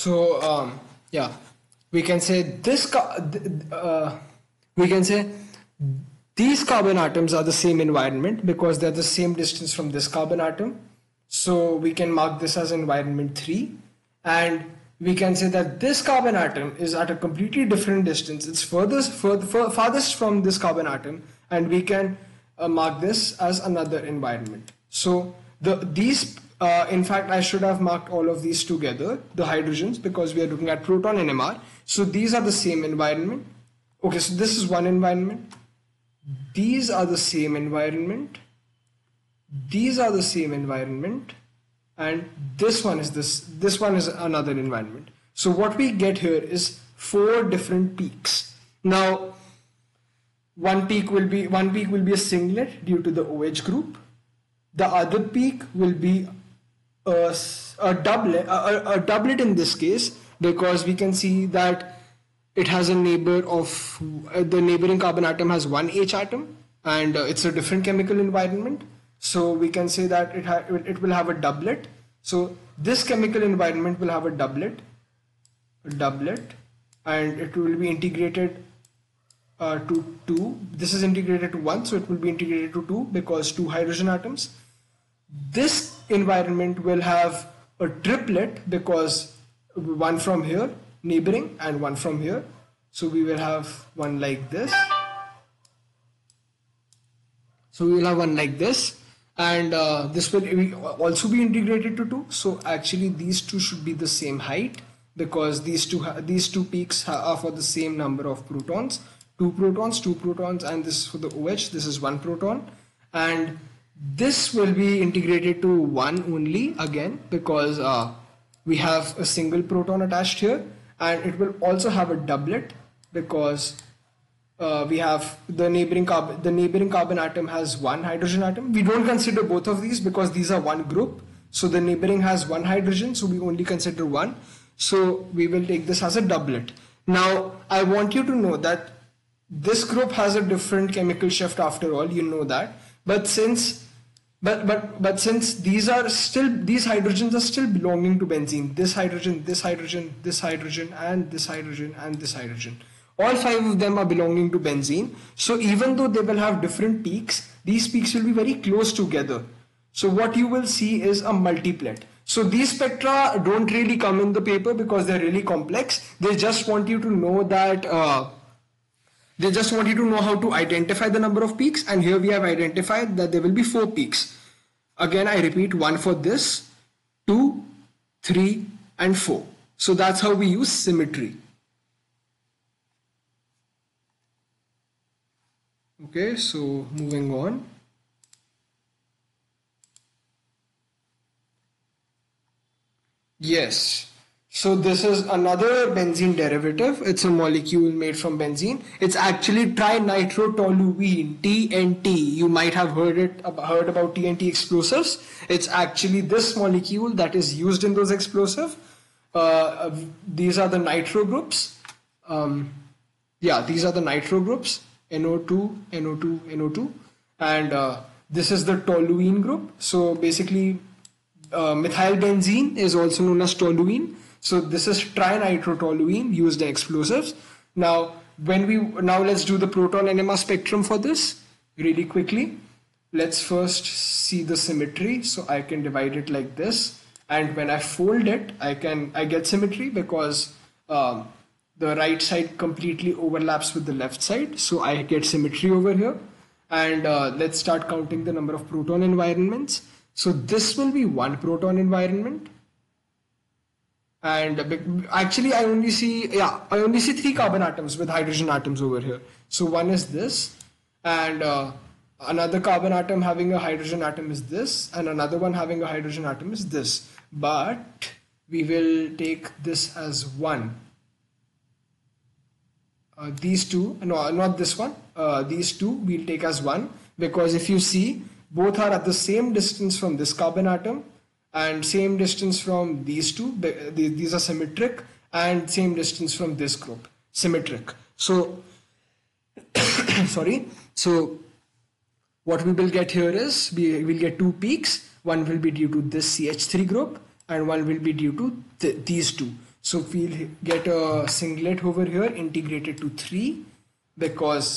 So um, yeah, we can say this. Uh, we can say these carbon atoms are the same environment because they're the same distance from this carbon atom. So we can mark this as environment three, and we can say that this carbon atom is at a completely different distance. It's furthest, further, farthest from this carbon atom, and we can uh, mark this as another environment. So the these uh, in fact, I should have marked all of these together, the hydrogens, because we are looking at proton NMR. So these are the same environment. Okay, so this is one environment. These are the same environment. These are the same environment. And this one is this, this one is another environment. So what we get here is four different peaks. Now, one peak will be one peak will be a singlet due to the OH group. The other peak will be a, doublet, a, a doublet in this case, because we can see that it has a neighbor of uh, the neighboring carbon atom has one H atom, and uh, it's a different chemical environment. So we can say that it ha- it will have a doublet. So this chemical environment will have a doublet, a doublet, and it will be integrated uh, to two. This is integrated to one, so it will be integrated to two because two hydrogen atoms. This environment will have a triplet because one from here neighboring and one from here. So we will have one like this. So we will have one like this. And uh, this will also be integrated to two. So actually these two should be the same height because these two these two peaks are for the same number of protons. Two protons two protons and this for the OH this is one proton. And this will be integrated to one only again because uh, we have a single proton attached here and it will also have a doublet because uh, we have the neighboring carbon the neighboring carbon atom has one hydrogen atom. We don't consider both of these because these are one group. So the neighboring has one hydrogen so we only consider one. So we will take this as a doublet. Now i want you to know that this group has a different chemical shift after all you know that. But since but but but since these are still these hydrogens are still belonging to benzene. This hydrogen this hydrogen this hydrogen and this hydrogen and this hydrogen. All five of them are belonging to benzene. So even though they will have different peaks these peaks will be very close together. So what you will see is a multiplet. So these spectra don't really come in the paper because they're really complex. They just want you to know that uh, they just want you to know how to identify the number of peaks and here we have identified that there will be four peaks. Again, I repeat one for this, two, three and four. So that's how we use symmetry. Okay, so moving on. Yes, so this is another benzene derivative. It's a molecule made from benzene. It's actually trinitrotoluene (TNT). You might have heard it heard about TNT explosives. It's actually this molecule that is used in those explosives. Uh, these are the nitro groups. Um, yeah, these are the nitro groups. NO2, NO2, NO2, and uh, this is the toluene group. So basically, uh, is also known as toluene so this is trinitrotoluene used explosives. Now, when we now let's do the proton NMR spectrum for this really quickly. Let's first see the symmetry. So I can divide it like this, and when I fold it, I can I get symmetry because um, the right side completely overlaps with the left side. So I get symmetry over here. And uh, let's start counting the number of proton environments. So this will be one proton environment and actually I only see yeah I only see three carbon atoms with hydrogen atoms over here. So one is this and uh, another carbon atom having a hydrogen atom is this and another one having a hydrogen atom is this. But we will take this as one. Uh, these two no not this one. Uh, these two we'll take as one. Because if you see both are at the same distance from this carbon atom and same distance from these two these are symmetric and same distance from this group symmetric. So sorry. So what we will get here is we will get two peaks. One will be due to this ch3 group and one will be due to th these two. So we'll get a singlet over here integrated to 3 because